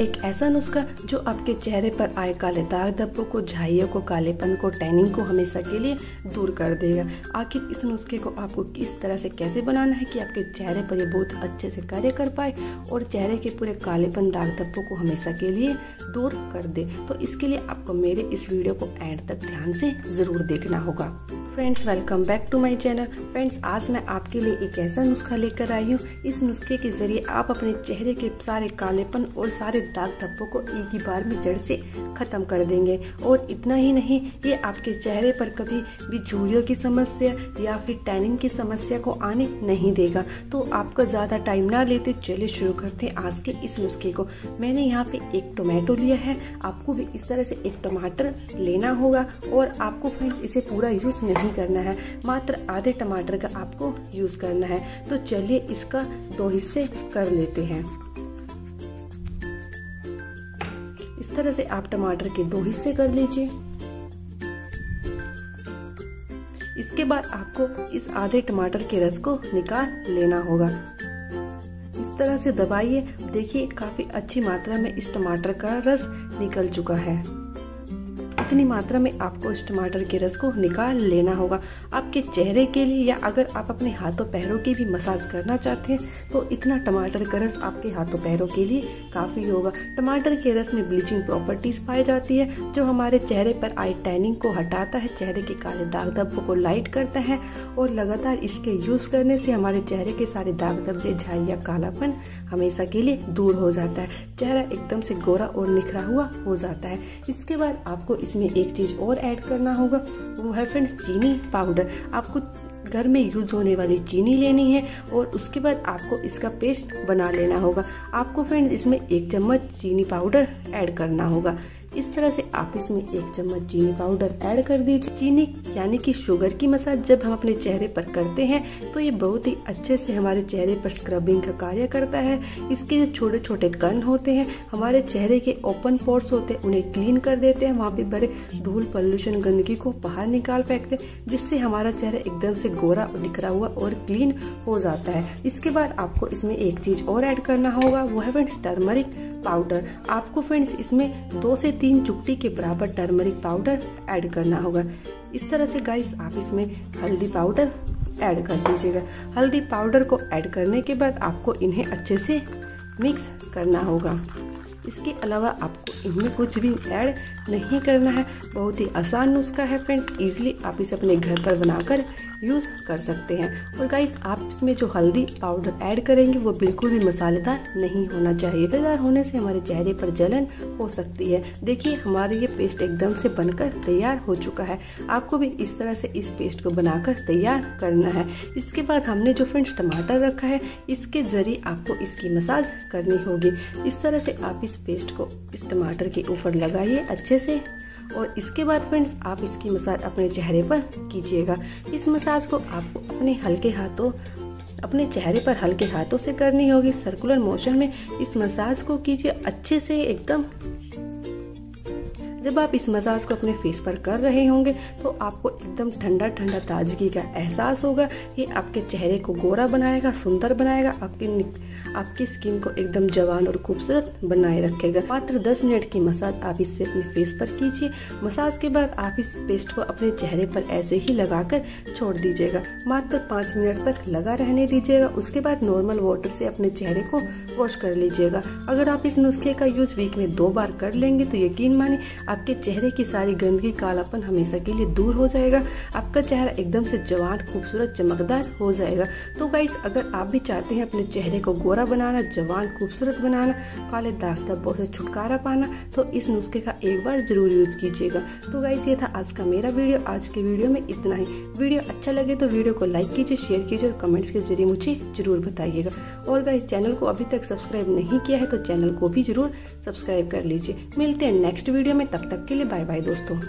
एक ऐसा नुस्खा जो आपके चेहरे पर आए काले दाग धब्बों को, झाइयों को, कालेपन को, टैनिंग को हमेशा के लिए दूर कर देगा। आखिर इस नुस्खे को आपको किस तरह से कैसे बनाना है कि आपके चेहरे पर ये बहुत अच्छे से कार्य कर पाए और चेहरे के पूरे कालेपन, दाग धब्बों को हमेशा के लिए दूर कर दे। तो इसके लिए आपको मेरे इस वीडियो को एंड तक ध्यान से ज़रूर देखना होगा। Friends welcome back to my channel friends आज मैं आपके लिए एक ऐसा नुस्खा लेकर आई हूँ। इस नुस्खे के ज़रिए आप अपने चेहरे के सारे कालेपन और सारे दाग धब्बों को एक ही बार में जड़ से ख़त्म कर देंगे। और इतना ही नहीं, ये आपके चेहरे पर कभी भी झूरियों की समस्या या फिर टैनिंग की समस्या को आने नहीं देगा। तो आपका ज़्यादा टाइम ना लेते चलिए शुरू करते हैं आज के इस नुस्खे को। मैंने यहाँ पे एक टोमेटो लिया है। आपको भी इस तरह से एक टमाटर लेना होगा और आपको फ्रेंड्स इसे पूरा यूज़ नहीं नहीं करना है, मात्र आधे टमाटर का आपको यूज़ करना है। तो चलिए इसका दो हिस्से कर लेते हैं। इस तरह से आप टमाटर के दो हिस्से कर लीजिए। इसके बाद आपको इस आधे टमाटर के रस को निकाल लेना होगा। इस तरह से दबाइए। देखिए, काफ़ी अच्छी मात्रा में इस टमाटर का रस निकल चुका है। इतनी मात्रा में आपको इस टमाटर के रस को निकाल लेना होगा, आपके चेहरे के लिए या अगर आप अपने हाथों पैरों की भी मसाज करना चाहते हैं तो इतना टमाटर का रस आपके हाथों पैरों के लिए काफ़ी होगा। टमाटर के रस में ब्लीचिंग प्रॉपर्टीज़ पाई जाती है, जो हमारे चेहरे पर आई टैनिंग को हटाता है, चेहरे के काले दाग धब्बों को लाइट करता है और लगातार इसके यूज़ करने से हमारे चेहरे के सारे दाग धब्बे झाई या कालापन हमेशा के लिए दूर हो जाता है। चेहरा एकदम से गोरा और निखरा हुआ हो जाता है। इसके बाद आपको इसमें इसमें एक चीज़ और ऐड करना होगा, वो है फ्रेंड्स चीनी पाउडर आपको घर में यूज़ होने वाली चीनी लेनी है और उसके बाद आपको इसका पेस्ट बना लेना होगा। आपको फ्रेंड्स इसमें एक चम्मच चीनी पाउडर ऐड करना होगा। इस तरह से आप इसमें एक चम्मच चीनी पाउडर ऐड कर दीजिए। चीनी यानी कि शुगर की मसाज जब हम अपने चेहरे पर करते हैं तो ये बहुत ही अच्छे से हमारे चेहरे पर स्क्रबिंग का कार्य करता है। इसके जो छोटे छोटे कण होते हैं, हमारे चेहरे के ओपन पोर्स होते हैं, उन्हें क्लीन कर देते हैं। वहाँ पे बड़े धूल पॉल्यूशन गंदगी को बाहर निकाल फेंकते हैं, जिससे हमारा चेहरा एकदम से गोरा निकरा हुआ और क्लीन हो जाता है। इसके बाद आपको इसमें एक चीज़ और ऐड करना होगा, वो है टर्मरिक पाउडर आपको फ्रेंड्स इसमें दो से तीन चुटकी के बराबर टर्मरिक पाउडर ऐड करना होगा। इस तरह से गाइस आप इसमें हल्दी पाउडर ऐड कर दीजिएगा। हल्दी पाउडर को ऐड करने के बाद आपको इन्हें अच्छे से मिक्स करना होगा। इसके अलावा आपको इनमें कुछ भी ऐड नहीं करना है। बहुत ही आसान नुस्खा है फ्रेंड इजीली आप इसे अपने घर पर बनाकर यूज़ कर सकते हैं। और गाइस आप इसमें जो हल्दी पाउडर ऐड करेंगे, वो बिल्कुल भी मसालेदार नहीं होना चाहिए। मसालेदार होने से हमारे चेहरे पर जलन हो सकती है। देखिए, हमारे ये पेस्ट एकदम से बनकर तैयार हो चुका है। आपको भी इस तरह से इस पेस्ट को बनाकर तैयार करना है। इसके बाद हमने जो फ्रेंड्स टमाटर रखा है, इसके ज़रिए आपको इसकी मसाज करनी होगी। इस तरह से आप इस पेस्ट को इस टमाटर के ऊपर लगाइए अच्छे से। और इसके बाद फ्रेंड्स, आप इसकी मसाज अपने चेहरे पर कीजिएगा। इस मसाज को आपको अपने हल्के हाथों, अपने चेहरे पर हल्के हाथों से करनी होगी। सर्कुलर मोशन में इस मसाज को कीजिए अच्छे से एकदम। जब आप इस मसाज को अपने फेस पर कर रहे होंगे तो आपको एकदम ठंडा ठंडा ताजगी का एहसास होगा। ये आपके चेहरे को गोरा बनाएगा, सुंदर बनाएगा, आपकी आपकी स्किन को एकदम जवान और खूबसूरत बनाए रखेगा। मात्र 10 मिनट की मसाज आप इससे अपने फेस पर कीजिए। मसाज के बाद आप इस पेस्ट को अपने चेहरे पर ऐसे ही लगाकर छोड़ दीजिएगा। मात्र पाँच मिनट तक लगा रहने दीजिएगा। उसके बाद नॉर्मल वाटर से अपने चेहरे को वॉश कर लीजिएगा। अगर आप इस नुस्खे का यूज़ वीक में दो बार कर लेंगे तो यकीन मानिए आपके चेहरे की सारी गंदगी कालापन हमेशा के लिए दूर हो जाएगा। आपका चेहरा एकदम से जवान, खूबसूरत, चमकदार हो जाएगा। तो गाइस अगर आप भी चाहते हैं अपने चेहरे को गोरा बनाना, जवान, खूबसूरत बनाना, काले दाग धब्बों से छुटकारा पाना तो इस नुस्खे का एक बार ज़रूर यूज़ कीजिएगा। तो गाइस ये था आज का मेरा वीडियो। आज के वीडियो में इतना ही। वीडियो अच्छा लगे तो वीडियो को लाइक कीजिए शेयर कीजिए और कमेंट्स के ज़रिए मुझे ज़रूर बताइएगा। और गाइस चैनल को अभी तक सब्सक्राइब नहीं किया है तो चैनल को भी ज़रूर सब्सक्राइब कर लीजिए। मिलते हैं नेक्स्ट वीडियो में तब तक के लिए बाय बाय दोस्तों।